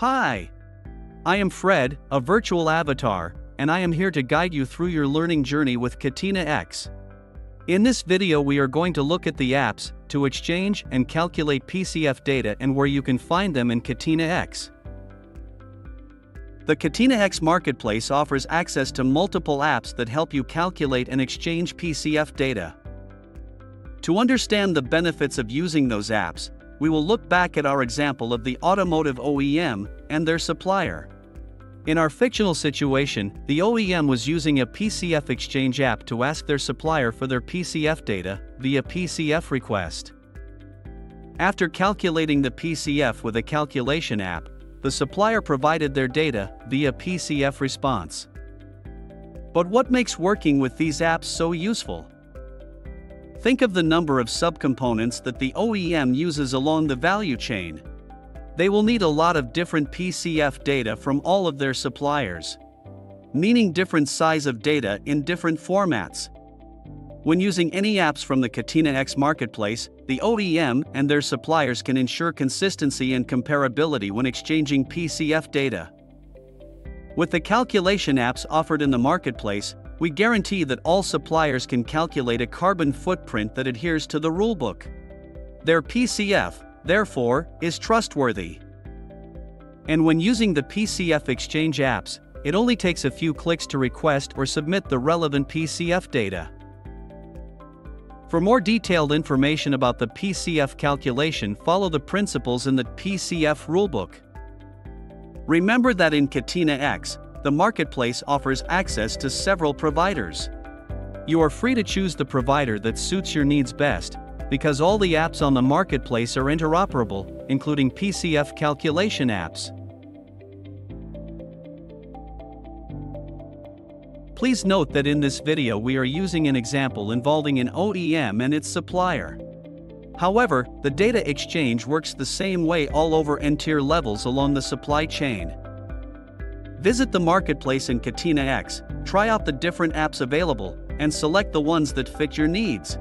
Hi! I am Fred, a virtual avatar, and I am here to guide you through your learning journey with Catena X. In this video we are going to look at the apps to exchange and calculate PCF data and where you can find them in Catena X. The Catena X Marketplace offers access to multiple apps that help you calculate and exchange PCF data. To understand the benefits of using those apps, we will look back at our example of the automotive OEM and their supplier. In our fictional situation, the OEM was using a PCF exchange app to ask their supplier for their PCF data via PCF request. After calculating the PCF with a calculation app, the supplier provided their data via PCF response. But what makes working with these apps so useful? Think of the number of subcomponents that the OEM uses along the value chain. They will need a lot of different PCF data from all of their suppliers, meaning different size of data in different formats. When using any apps from the Catena X marketplace, the OEM and their suppliers can ensure consistency and comparability when exchanging PCF data. With the calculation apps offered in the marketplace, we guarantee that all suppliers can calculate a carbon footprint that adheres to the rulebook. Their PCF, therefore, is trustworthy. And when using the PCF Exchange apps, it only takes a few clicks to request or submit the relevant PCF data. For more detailed information about the PCF calculation, follow the principles in the PCF rulebook. Remember that in Catena X, the marketplace offers access to several providers. You are free to choose the provider that suits your needs best, because all the apps on the marketplace are interoperable, including PCF calculation apps. Please note that in this video we are using an example involving an OEM and its supplier. However, the data exchange works the same way all over N-tier levels along the supply chain. Visit the marketplace in Catena X, try out the different apps available, and select the ones that fit your needs.